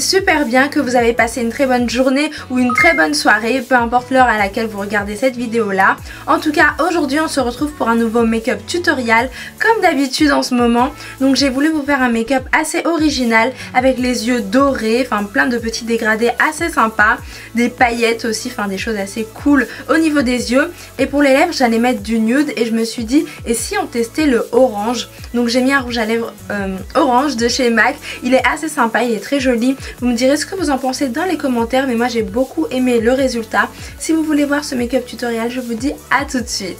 super bien, que vous avez passé une très bonne journée ou une très bonne soirée, peu importe l'heure à laquelle vous regardez cette vidéo là. En tout cas, aujourd'hui on se retrouve pour un nouveau make-up tutoriel, comme d'habitude en ce moment. Donc j'ai voulu vous faire un make-up assez original, avec les yeux dorés, enfin plein de petits dégradés assez sympas, des paillettes aussi, enfin des choses assez cool au niveau des yeux. Et pour les lèvres, j'allais mettre du nude et je me suis dit, et si on testait le orange? Donc j'ai mis un rouge à lèvres euh, orange de chez MAC, il est assez sympa, il est très joli. Vous me direz ce que vous en pensez dans les commentaires, mais moi j'ai beaucoup aimé le résultat. Si vous voulez voir ce make-up tutoriel, je vous dis à tout de suite.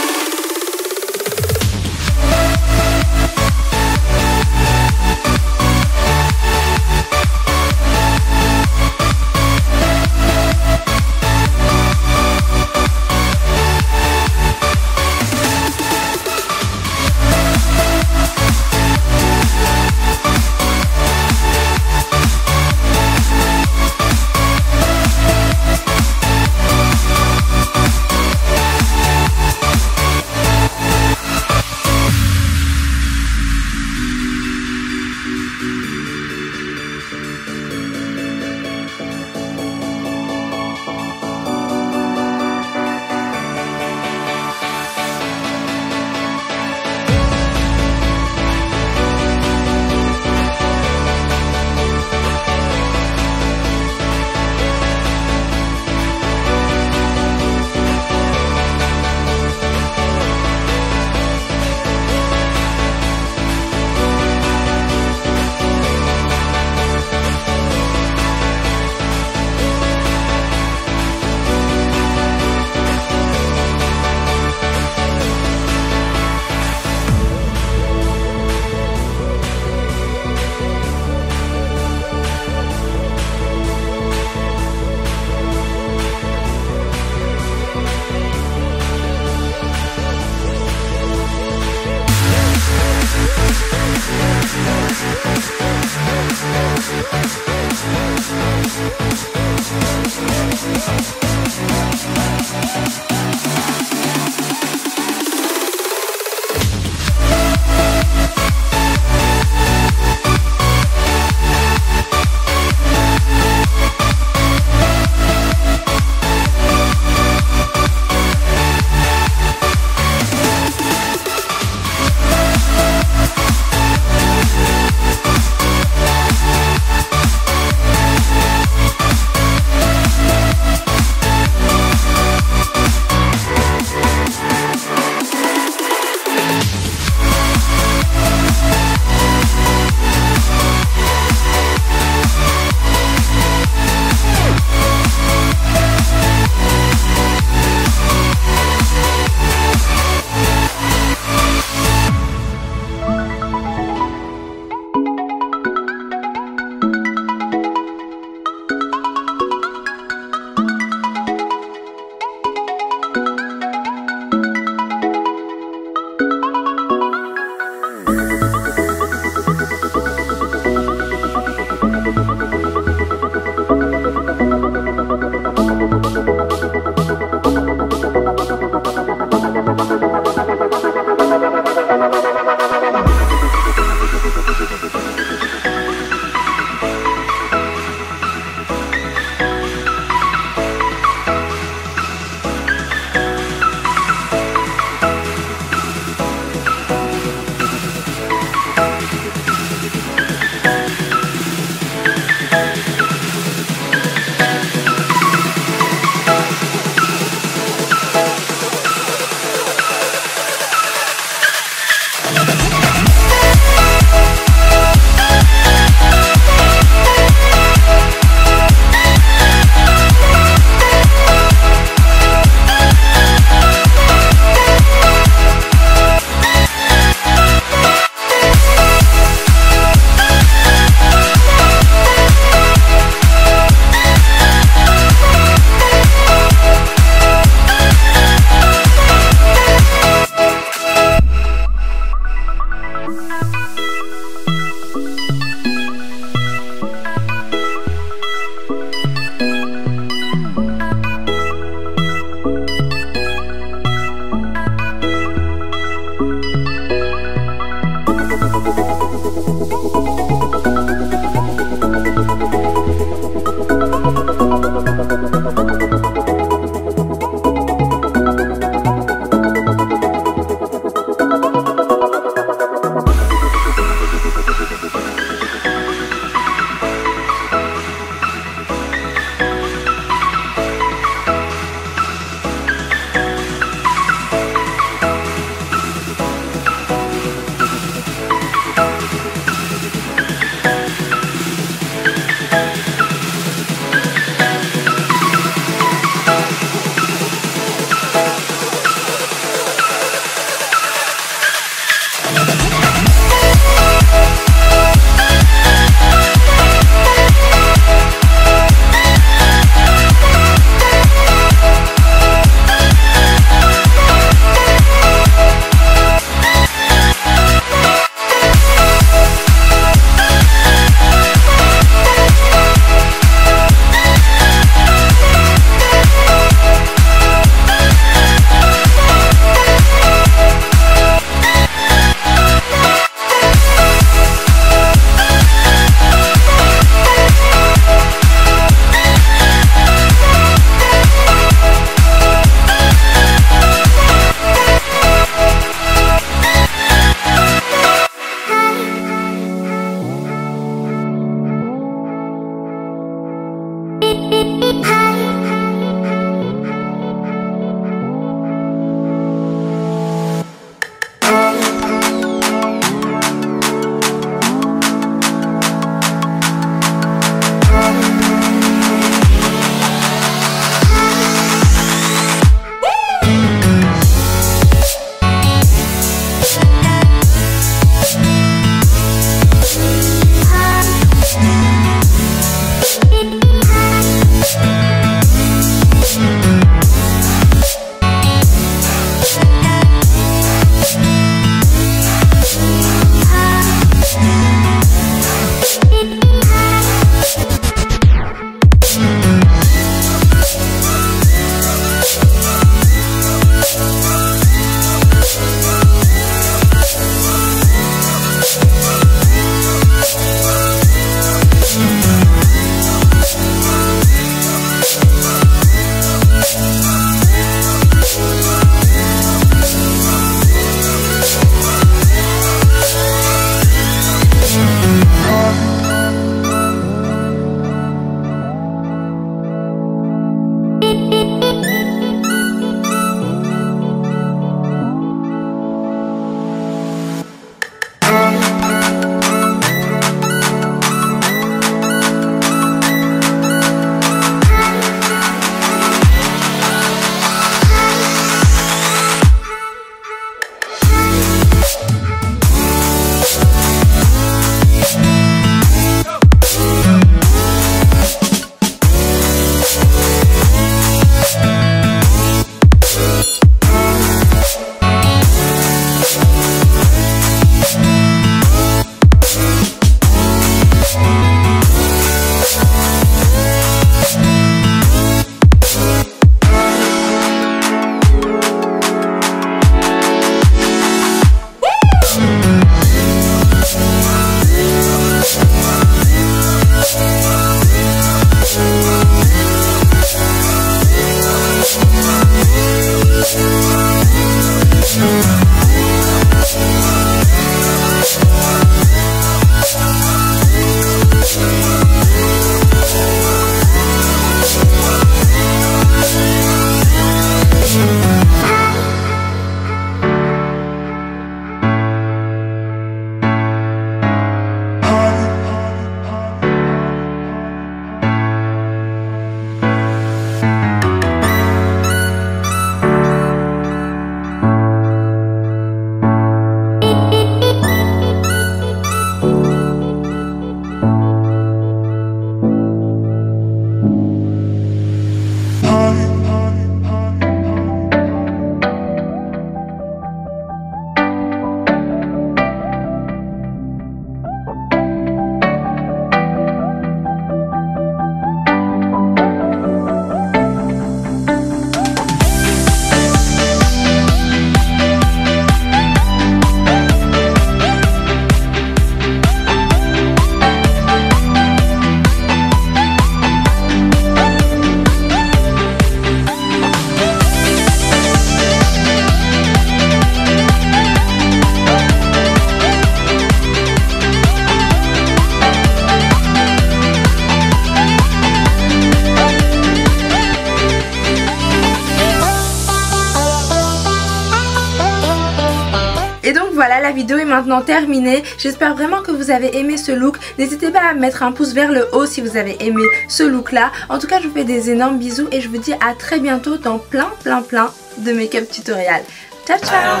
Vidéo est maintenant terminée. J'espère vraiment que vous avez aimé ce look. N'hésitez pas à mettre un pouce vers le haut si vous avez aimé ce look là. En tout cas, je vous fais des énormes bisous et je vous dis à très bientôt dans plein plein plein de make-up tutoriel. Ciao ciao